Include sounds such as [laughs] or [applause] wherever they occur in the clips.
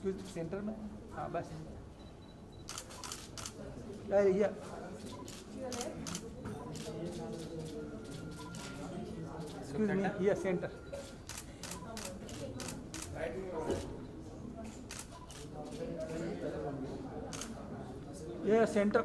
Excuse centre में? हाँ बस। भैया एक्सक्यूज मी सेंटर ये सेंटर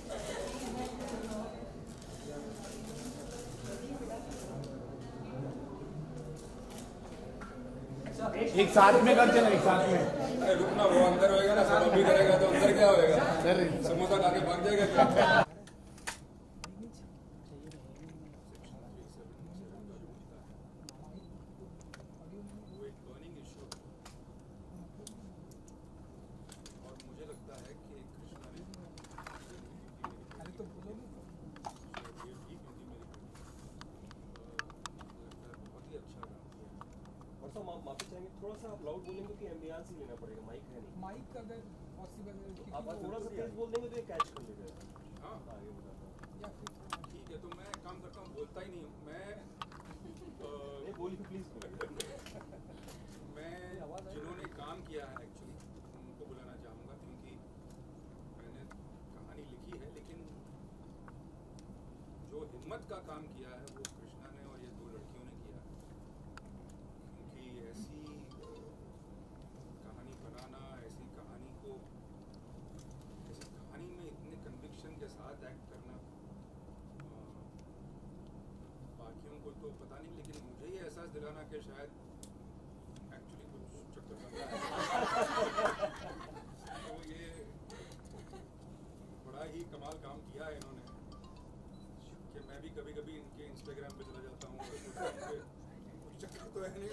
एक साथ में कर चलो एक साथ में। रुकना वो अंदर होएगा ना सर अभी करेगा तो अंदर क्या होएगा? समोसा खा के भाग जाएगा। तो पता नहीं, लेकिन मुझे ये एहसास दिलाना कि शायद एक्चुअली कुछ चक्कर बन रहा है। [laughs] तो ये बड़ा ही कमाल काम किया है इन्होंने, कि मैं भी कभी कभी इनके इंस्टाग्राम पे चला जाता हूँ कुछ चक्कर तो है नहीं।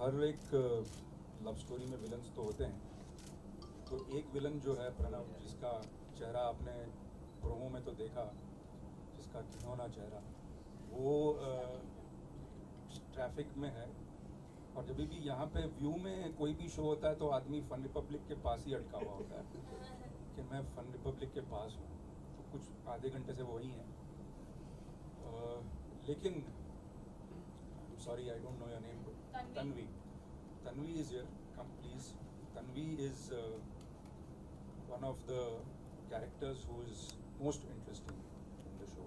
हर एक लव स्टोरी में विलन्स तो होते हैं। तो एक विलन जो है प्रणव, जिसका चेहरा आपने प्रोमो में तो देखा, जिसका घिनौना चेहरा, वो ट्रैफ़िक में है। और जब भी यहाँ पे व्यू में कोई भी शो होता है तो आदमी फन रिपब्लिक के पास ही अटका हुआ होता है [laughs] कि मैं फन रिपब्लिक के पास हूँ। तो कुछ आधे घंटे से वही हैं। लेकिन sorry I don't know your name Tanvi. Tanvi Tanvi is here come please Tanvi is one of the characters who is most interesting in the show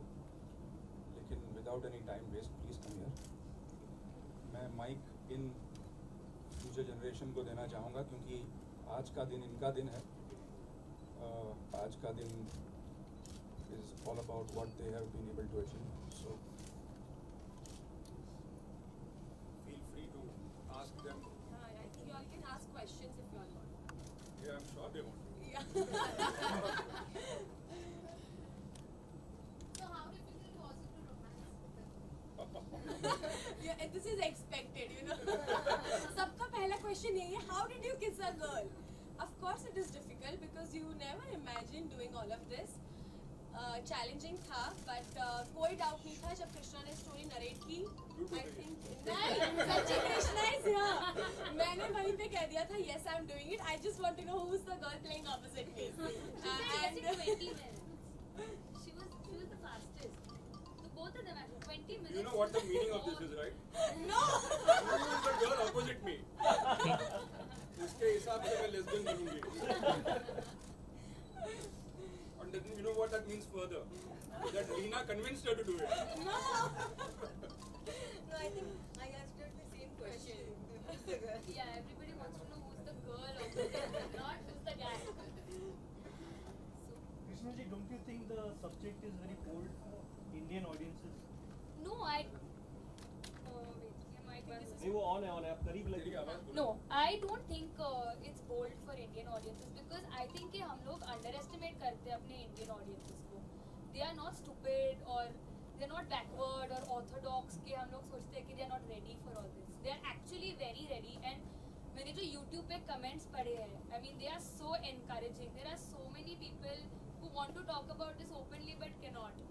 लेकिन without any time waste please come here मैं mic इन future generation को देना चाहूँगा क्योंकि आज का दिन इनका दिन है। Uh, आज का दिन is all about what they have been able to achieve. So feel free to ask them. हाँ, I think you all can ask questions if you all want. Yeah, I'm sure they want. Yeah. So how difficult was it to romance yeah, this is expected, you know. सबका पहला question यही है, how did you kiss a girl? Of course it is difficult because you never imagine doing all of this. Challenging था but कोई doubt नहीं था जब कृष्णा ने स्टोरी नरेट की आई थिंक नहीं सच्ची कृष्णा इज़ हियर मैंने वहीं पे कह दिया था yes I am doing it I just want to know who is the girl playing opposite me She said yes in 20 minutes. She was she was the fastest. So both of them at 20 minutes. You know what the meaning of this is, right? No Who is the girl opposite me? उसके हिसाब से मैं lesbian बनूँगी. And then you know what that means further? That Lena convinced her to do it. No. I think I asked her the same question. The? Yeah, everybody wants to know who's the girl opposite, not who's the guy. So Krishna ji, don't you think the subject is very bold for Indian audiences? no, I. Uh, wait, ये mic बंद हो नहीं वो on है on है आप करीब लगे No, I don't think uh, it's bold for Indian audiences because I think कि हम लोग underestimate करते हैं अपने Indian audiences को. They are not stupid or are not backward or orthodox कि हम लोग सोचते हैं कि they are not ready for all this. They are actually very ready and मैंने जो YouTube पे comments पढ़े हैं, I mean they are so encouraging. There are so many people who want to talk about this openly but cannot.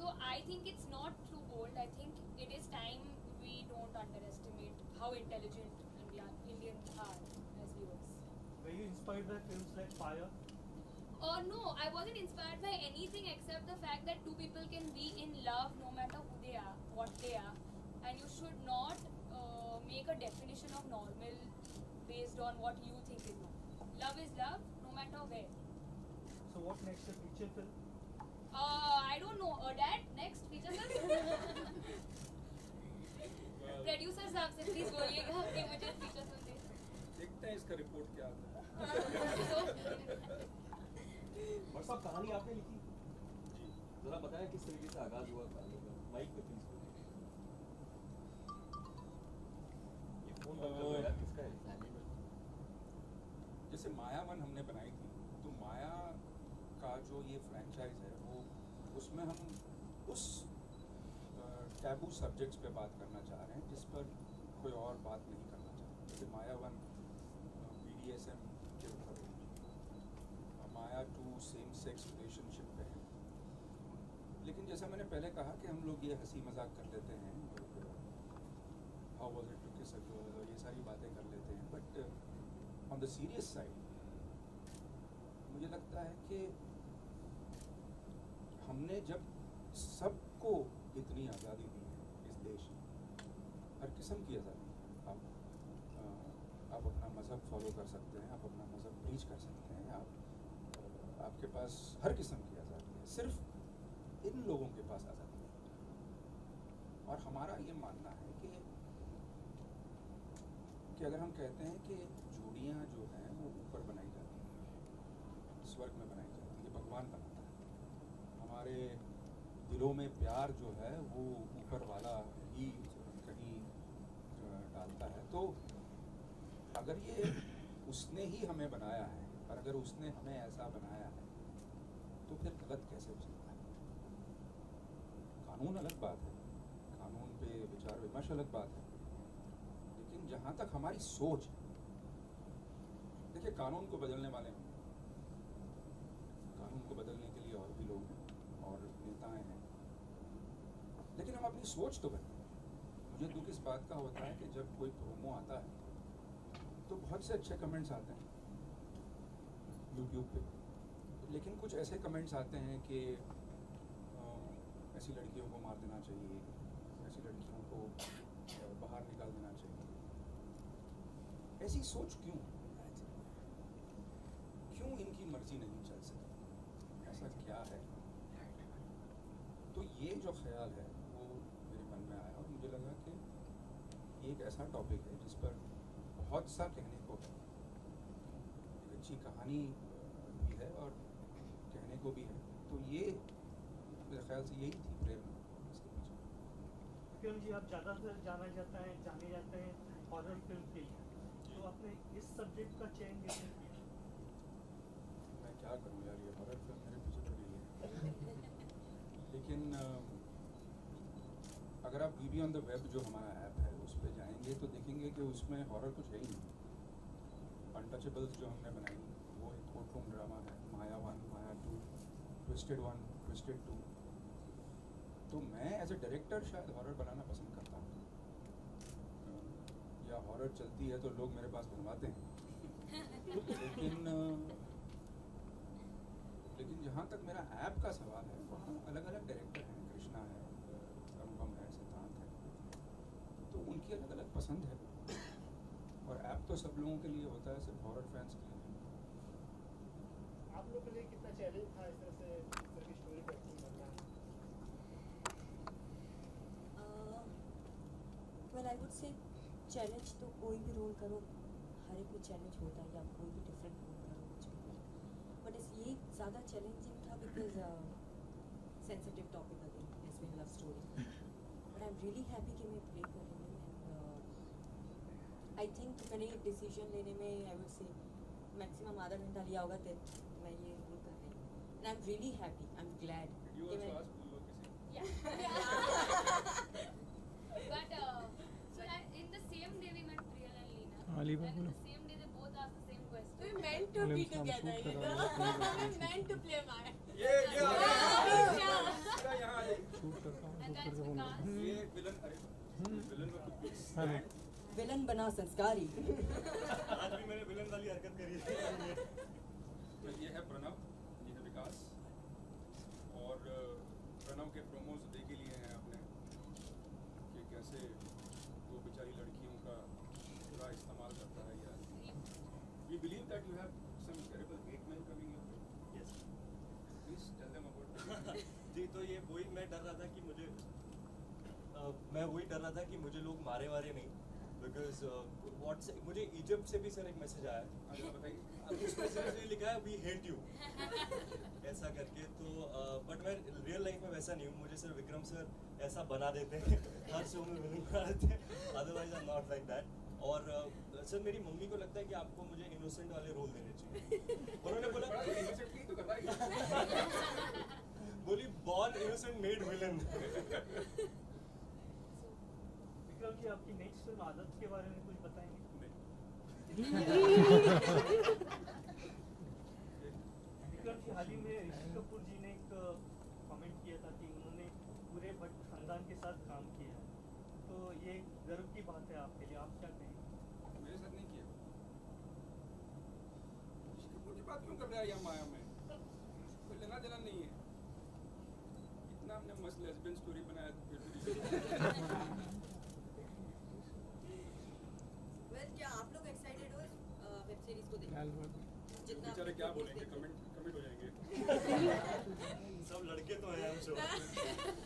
So I think it's not too bold. I think it is time we don't underestimate how intelligent India, Indians are as viewers. Were you inspired by films like Fire? Uh, no, I wasn't inspired by anything except the fact that two people can be in love no matter who they are, what they are, and you should not uh, make a definition of normal based on what you think is normal. Love is love, no matter where. So what next? A feature film? Uh, I don't know. Uh, Dad, next feature film. Producer साहब से please बोलिएगा कि मुझे feature film दे देखते हैं इसका report क्या आता है. [laughs] [laughs] कहानी आपने लिखी? जरा बताएँ किस तरीके से आगाज़ हुआ कहानी का? माइक पे प्लीज़ ये फ़ोन बंद कर दो किसका है? जैसे मायावन हमने बनाई थी तो माया का जो ये फ्रेंचाइज है वो उसमें हम उस टैबू सब्जेक्ट्स पे बात करना चाह रहे हैं जिस पर कोई और बात नहीं करना चाहता जैसे Maya one B D S M के ऊपर Maya two same sex relationship पे है। लेकिन जैसा मैंने पहले कहा कि हम लोग ये हँसी मज़ाक कर लेते हैं हाउ वॉज़ इट टू ये सारी बातें कर लेते हैं। But on the serious side मुझे लगता है कि हमने जब सबको इतनी आज़ादी दी है इस देश में, हर किस्म की आज़ादी, आप आप अपना मज़हब फॉलो कर सकते हैं, आप अपना मज़हब प्रीच कर सकते हैं, आप आपके पास हर किस्म की आज़ादी है, सिर्फ़ इन लोगों के पास आज़ादी नहीं और हमारा ये मानना है कि कि अगर हम कहते हैं कि जोड़ियाँ जो हैं, वो ऊपर बनाई जाती हैं, स्वर्ग में बनाई जाती है भगवान बनाता है। हमारे दिलों में प्यार जो है, वो ऊपर वाला ही कहीं डालता है। तो अगर ये उसने ही हमें बनाया है और अगर उसने हमें ऐसा बनाया है तो फिर गलत कैसे हो सकता है? कानून अलग बात है। कानून पे विचार विमर्श अलग बात है। लेकिन जहाँ तक हमारी सोच है, देखिए, कानून को बदलने वाले हम कानून को बदलने के लिए और भी लोग हैं और नेताएँ हैं। लेकिन हम अपनी सोच तो बदलें। मुझे दुख इस बात का होता है कि जब कोई प्रोमो आता है तो बहुत से अच्छे कमेंट्स आते हैं। यूट्यूब पे। लेकिन कुछ ऐसे कमेंट्स आते हैं कि ऐसी लड़कियों को मार देना चाहिए, ऐसी लड़कियों को बाहर निकाल देना चाहिए। ऐसी सोच क्यों? क्यों इनकी मर्ज़ी नहीं चल सकती ऐसा क्या है? तो ये जो ख्याल है, वो मेरे मन में आया और मुझे लगा कि एक ऐसा टॉपिक है जिस पर बहुत सा कहने को है। अच्छी कहानी भी है और कहने को भी है। तो ये मेरे ख्याल से यही थी प्रेरणा जी आप ज़्यादातर जाना जाता है जाने जाते हैं हॉरर फ़िल्म के लिए। तो आपने इस सब्जेक्ट का चयन कैसे किया? मैं क्या करूँ यार ये हॉरर फ़िल्म मेरे पीछे पड़ है। [laughs] लेकिन अगर आप बीबी ऑन द वेब जो हमारा ऐप है उस पर जाएँगे तो देखेंगे कि उसमें हॉरर कुछ है ही नहीं। अनटचेबल्स जो हमने बनाई वो एक कोर्ट रूम ड्रामा है Maya one Maya two twisted one twisted two तो मैं एज ए डायरेक्टर शायद हॉरर बनाना पसंद करता हूँ। या हॉरर चलती है तो लोग मेरे पास बनवाते हैं। लेकिन [laughs] लेकिन जहाँ तक मेरा ऐप का सवाल है वहाँ अलग अलग डायरेक्टर हैं कृष्णा है अनुपम है सिद्धांत है। तो उनकी अलग अलग पसंद है। और तो सब लोगों के लिए होता है सिर्फ़ हॉरर फैंस के लिए आप लोग के लिए कितना चैलेंज था इस तरह से इस तरह की स्टोरी को एक्टिंग करना? Well I would say challenge तो कोई भी रोल करो हर एक में चैलेंज होता है या कोई भी डिफरेंट रोल करो कुछ भी बट इस ये ज़्यादा चैलेंजिंग था because sensitive topic again as when love story but I am really happy कि मैं प्ले कर रही हूँ। आई थिंक मैंने ये डिसीज़न लेने में आई वुड से मैक्सिमम आधा घंटा लिया होगा तो मैं ये रोल कर रही हूँ and I am really happy I am glad कि मैं? But uh, so in the same day we met Priyal and Leena. हाँ, लीना and in बोलो। the same day they both asked the same question. We meant to be Films हम together, shoot you कर know. रहे हैं, we meant to play Maya. ये ये। Yeah. यहाँ आ जाइए। शूट करता हूँ And that's because- ये विलन अरे विलन का कुछ हाँ। विलन बना संस्कारी। आज भी मैंने विलन वाली हरकत करी है। तो ये है प्रणव ये है विकास। और प्रणव के प्रोमोज देख ही लिए हैं आपने कि कैसे वो बेचारी लड़कियों का पूरा इस्तेमाल करता है यार we believe that you have some terrible hate mail coming your yes please tell them about जी तो ये वही मैं डर रहा था कि मुझे अ, मैं वही डर रहा था कि मुझे लोग मारे वारे नहीं। बिकॉज़ व्हाट्सएप मुझे इजिप्ट से भी सर एक मैसेज आया। आगे बताइए अब उस लिखा है वी हेट यू ऐसा करके तो बट मैं रियल लाइफ में वैसा नहीं हूँ। मुझे सर विक्रम सर ऐसा बना देते हैं हर शो में विलन बना देते हैं। Otherwise I am not like that और uh, सर मेरी मम्मी को लगता है कि आपको मुझे इनोसेंट वाले रोल देने चाहिए। उन्होंने बोला [laughs] बोली born innocent made villain Vikram ji आपकी नेक्स्ट फ़िल्म आदत के बारे में कुछ बताएँगे? हाल ही में ऋषि कपूर जी ने एक कमेंट किया था कि उन्होंने पूरे भट्ट खानदान के साथ काम किया है। तो ये गर्व की बात है आपके लिए आप क्या कहेंगे? मेरे साथ नहीं किया। ऋषि कपूर की बात क्यों कर रहा है यहाँ माया में? कोई लेना देना नहीं है। इतना हमने मस्त लेस्बियन स्टोरी बनाया [laughs] तो फिर भी वेल क्या आप लोग एक्साइटेड हो इस वेब सीरीज़ को देखने लाल बात जितना बेचारे क्या बोलेंगे? कमेंट कमेंट हो जाएँगे। [laughs] सब लड़के तो हैं [laughs]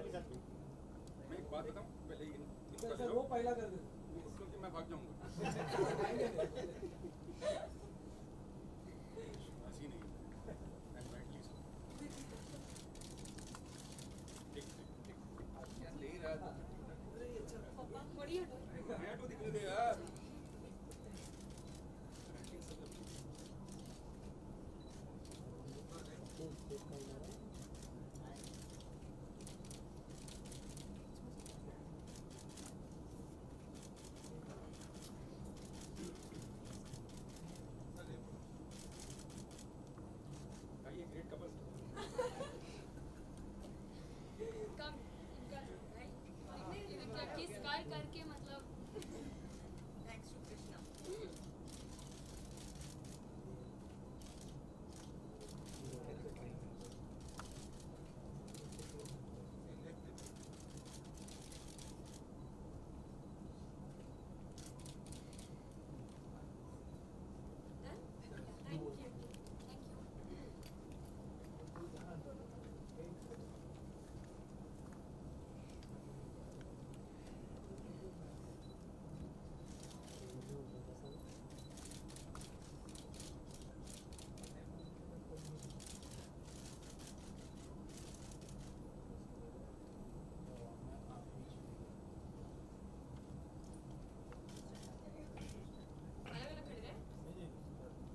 मैं एक बात बताऊँ? पहले सर वो पहला कर दे। क्योंकि मैं भाग जाऊँगा [laughs] [laughs] हँसी नहीं I'm rightly so. ठीक ठीक ठीक यार ले ही रहा था What are you doing? मैं तो दिखने दे यार आइए ग्रेट कपल कम किस कर करके मतलब Thanks to Krishna. Done? Thank you. thank you अलग अलग खड़े रहे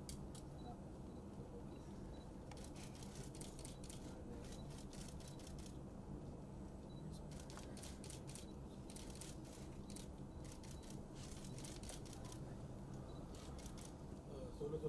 सोलो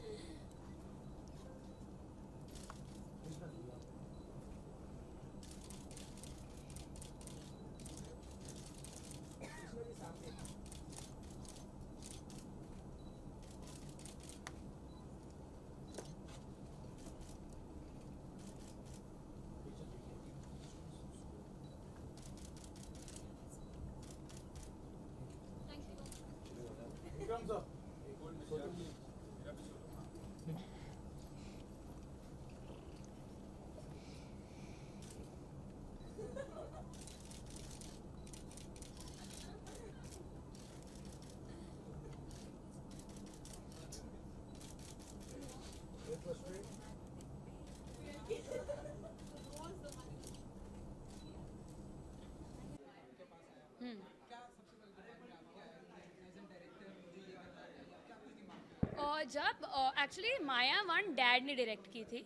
जब एक्चुअली माया वन डैड ने डायरेक्ट की थी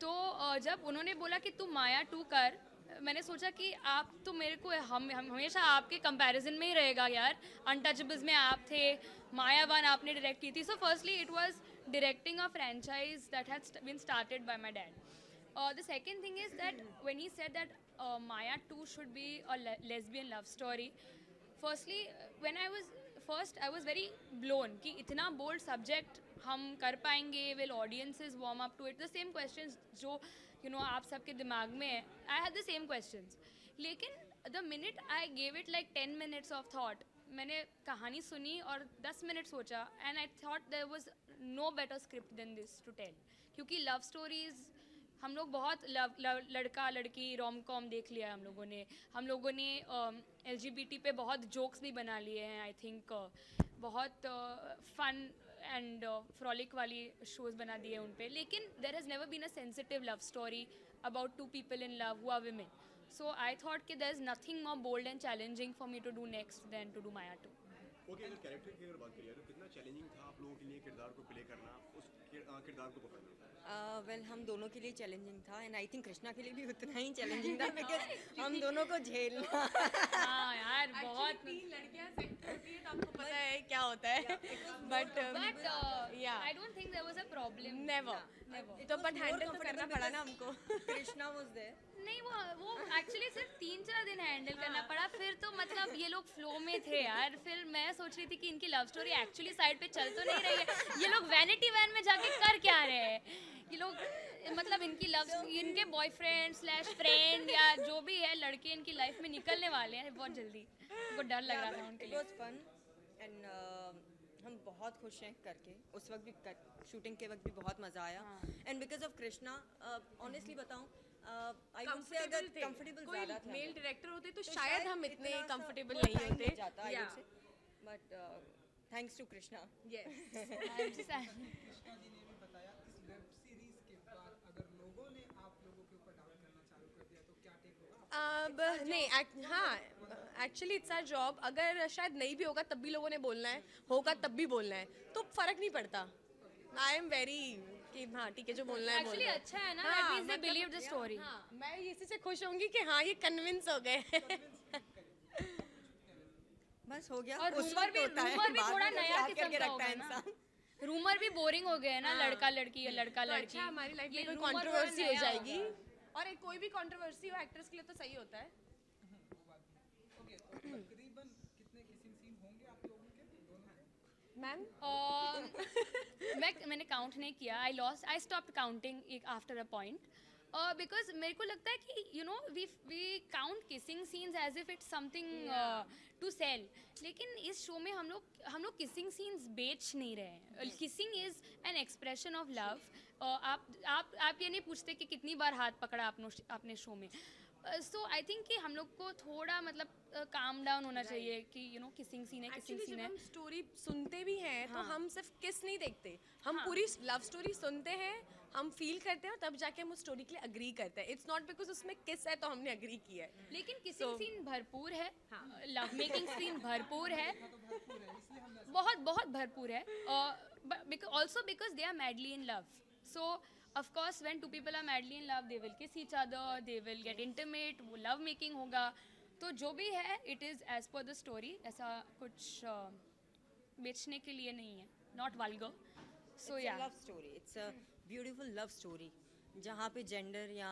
तो जब उन्होंने बोला कि तू माया टू कर मैंने सोचा कि आप तो मेरे को हम हम हमेशा आपके कंपैरिजन में ही रहेगा यार अनटचेबल्स में आप थे माया वन आपने डायरेक्ट की थी। So firstly it was directing a franchise that has been started by my dad Uh, the second thing is that when he said that uh, Maya 2 should be a le- lesbian love story, firstly, first I was very blown कि इतना bold subject हम कर पाएँगे will audiences warm up to it the same question जो you know आप सबके दिमाग में है I have the same question लेकिन the minute I gave it like ten minutes of thought मैंने कहानी सुनी और दस मिनट सोचा and I thought there was no better script than this to tell क्योंकि लव स्टोरीज़ हम लोग बहुत लव, लव लड़का लड़की रोम कॉम देख लिया है हम लोगों ने। हम लोगों ने एल टी पे बहुत जोक्स भी बना लिए हैं आई थिंक बहुत फन एंड फ्रॉलिक वाली शोज़ बना दिए उन पर लेकिन there has never been a sensitive love story about two people in love who are women. So i thought कि there is nothing more bold and challenging for me to do next than to do maya 2 okay अगर character की अगर बात करिए तो कितना challenging था आप लोगों के लिए किरदार को प्ले करना? उस किरदार को पकड़ना वेल हम दोनों के लिए चैलेंजिंग था एंड आई थिंक कृष्णा के लिए भी उतना ही चैलेंजिंग था बिकॉज़ हम दोनों को झेलना। हाँ यार बहुत। तीन लड़कियाँ सेट होती है तो आपको पता है क्या होता है। But but I don't think there was a problem never never तो बट हैंडल तो करना पड़ा ना हमको। कृष्णा वाज देयर नहीं वो वो एक्चुअली सिर्फ़ तीन चार दिन हैंडल करना पड़ा। फिर तो मतलब ये लोग फ्लो में थे यार। फिर मैं सोच रही थी कि इनकी लव स्टोरी एक्चुअली साइड पे चल तो नहीं रही है। ये लोग वैनिटी वैन में जाके कर क्या रहे हैं? ये लोग मतलब इनकी लव इनके बॉयफ्रेंड स्लैश फ्रेंड या जो भी है लड़के इनकी लाइफ में निकलने वाले हैं। बहुत जल्दी। उनको डर लग रहा था उनके लिए। एंड हम बहुत खुश हैं करके। उस वक्त भी शूटिंग के वक्त भी बहुत मज़ा आया। And because of Krishna honestly बताऊँ आई वुड से अगर कंफर्टेबल कोई ज़्यादा था। मेल डायरेक्टर होते तो तो शायद हम इतने कंफर्टेबल नहीं होते। जाता I would say but thanks to Krishna Yes. [laughs] Krishna ji ने भी बताया इस वेब सीरीज़ के बाद अगर लोगों ने आप लोगों के ऊपर डाउट करना चालू कर दिया तो क्या टेक होगा? अब नहीं हाँ एक्चुअली इट्स आर जॉब अगर शायद नहीं भी होगा तब भी लोगों ने बोलना है। होगा तब भी बोलना है। तो फ़र्क नहीं पड़ता। आई एम वेरी कि हाँ ठीक है जो बोलना है एक्चुअली अच्छा है ना हाँ, दे बिलीव द स्टोरी हाँ, मैं इसी से खुश होंगी कि हाँ ये कन्विंस हो गए। [laughs] बस हो गया। और उस रूमर भी होता रूमर भी थोड़ा नया किस्म का होगा है इंसान। रूमर भी बोरिंग हो गए हैं ना हाँ। लड़का लड़की या लड़का तो लड़की अच्छा हमारी लाइफ में कोई कंट्रोवर्सी हो जाएगी। और एक कोई भी कंट्रोवर्सी हो एक्ट्रेस के लिए तो सही होता है [clears throat] ओके तो तकरीबन कितने किसिंग सीन होंगे आप लोगों के दोनों में मैम Uh, [laughs] मैं मैंने काउंट नहीं किया. I lost I stop counting after a point because मेरे को लगता है कि you know we we count kissing scenes as if it's something to sell लेकिन इस शो में हम लोग हम लोग किसिंग सीन्स बेच नहीं रहे हैं. Kissing is an expression of love आप आप आप ये नहीं पूछते कि कितनी बार हाथ पकड़ा आपने आपने शो में. सो आई थिंक कि हम लोग को थोड़ा मतलब काम डाउन होना चाहिए कि यू नो किसिंग सीन है किसिंग सीन है। स्टोरी सुनते भी हैं तो हाँ। हम सिर्फ़ किस नहीं देखते। हम हाँ। पूरी लव स्टोरी सुनते हैं हम फील करते हैं और तब जाके हम उस स्टोरी के लिए अग्री करते हैं। इट्स नॉट बिकॉज़ उसमें किस है तो हमने अग्री किया है। लेकिन किसिंग So- सीन भरपूर है। हाँ। लव मेकिंग सीन भरपूर है। तो बहुत बहुत भरपूर है। Also because they are madly in love so of course when two people are madly in love they will kiss each other they will get intimate वो love making होगा। तो जो भी है it is as per the story ऐसा कुछ बेचने के लिए नहीं है। Not vulgar. So yeah. Love story it's a beautiful love story जहाँ पे जेंडर या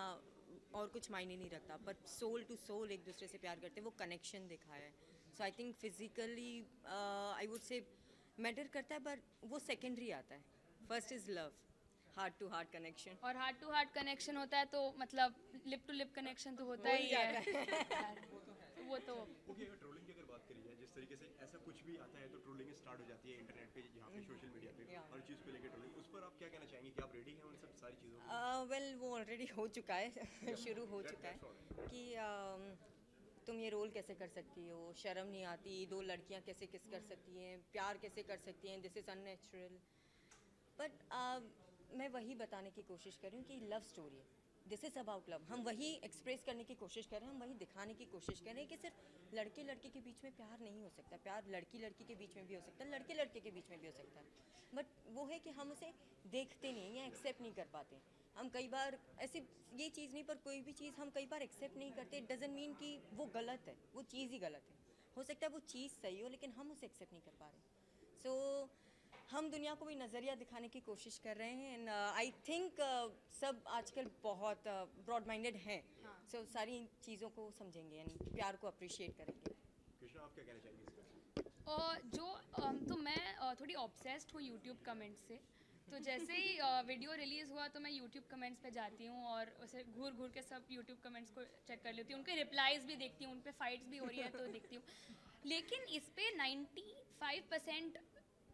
और कुछ मायने नहीं रखता पर सोल टू सोल एक दूसरे से प्यार करते हैं वो कनेक्शन दिखाया है। So I think physically I would say matter करता है पर वो सेकेंडरी आता है। First is love heart to heart connection. और हार्ट टू हार्ट कनेक्शन होता है तो मतलब लिप टू लिप कनेक्शन तो होता ही है। [laughs] वो तो ओके अगर ट्रोलिंग की अगर बात करी जाए जिस तरीके से ऐसा कुछ भी आता है तो ट्रोलिंग स्टार्ट हो जाती है इंटरनेट पे यहाँ पे सोशल मीडिया पे हर चीज़ को लेकर ट्रोलिंग उस पर आप क्या कहना चाहेंगे? कि आप रेडी हैं उन सब सारी चीज़ों को? वेल वो ऑलरेडी हो चुका है [laughs] शुरू हो चुका है कि um, तुम ये रोल कैसे कर सकती हो? शर्म नहीं आती दो लड़कियाँ कैसे किस कर सकती हैं? प्यार कैसे कर सकती हैं? दिस इज़ अननेचुरल बट मैं वही बताने की कोशिश कर रही हूँ कि लव स्टोरी है। दिस इज़ अबाउट लव हम वही एक्सप्रेस करने की कोशिश कर रहे हैं, हम वही दिखाने की कोशिश कर रहे हैं कि सिर्फ़ लड़के लड़के के बीच में प्यार नहीं हो सकता। प्यार लड़की लड़की के बीच में भी हो सकता है लड़के लड़के के बीच में भी हो सकता है। बट वो है कि हम उसे देखते नहीं या एक्सेप्ट नहीं कर पाते। हम कई बार ऐसे ये चीज़ नहीं, पर कोई भी चीज़ हम कई बार एक्सेप्ट नहीं करते। डजेंट मीन कि वो गलत है, वो चीज़ ही गलत है। हो सकता है वो चीज़ सही हो, लेकिन हम उसे एक्सेप्ट नहीं कर पा रहे। सो हम दुनिया को भी नज़रिया दिखाने की कोशिश कर रहे हैं एंड आई थिंक सब आजकल बहुत ब्रॉड माइंडेड हैं। सो सारी चीज़ों को समझेंगे एंड प्यार को अप्रिशिएट करेंगे। कृष्णा आप क्या कहना चाहेंगे इस जो अम, तो मैं अ, थोड़ी ऑब्सेस्ड हूँ यूट्यूब कमेंट्स से। तो जैसे ही वीडियो रिलीज़ हुआ तो मैं यूट्यूब कमेंट्स पे जाती हूँ और उसे घूर घूर के सब यूट्यूब कमेंट्स को चेक कर लेती हूँ। उनके रिप्लाईज भी देखती हूँ उन पर फाइट्स भी हो रही है तो देखती हूँ। लेकिन इस पर नाइन्टी फाइव परसेंट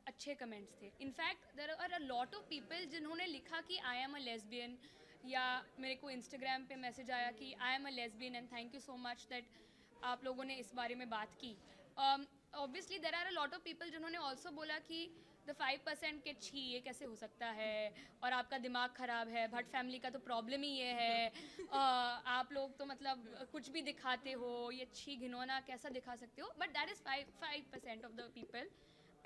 अच्छे कमेंट्स थे। In fact there are a lot of people जिन्होंने लिखा कि आई एम अ लेसबियन या मेरे को इंस्टाग्राम पे मैसेज आया कि I am a lesbian and thank you so much that आप लोगों ने इस बारे में बात की। Obviously there are a lot of people जिन्होंने ऑल्सो बोला कि द फाइव परसेंट के छी ये कैसे हो सकता है? और आपका दिमाग ख़राब है भट्ट फैमिली का तो प्रॉब्लम ही ये है। अ, [laughs] आप लोग तो मतलब कुछ भी दिखाते हो ये छी घिनौना कैसा दिखा सकते हो? But that is five five percent of the people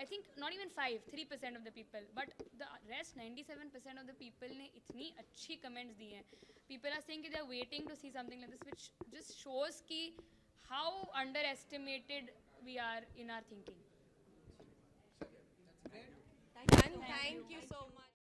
I think not even five three percent of the people but the rest ninety seven percent of the people ने इतनी अच्छी कमेंट्स दी हैं पीपल आर सेइंग कि they are waiting to see something like this which just shows कि how underestimated we are in are thinking Thank you so much.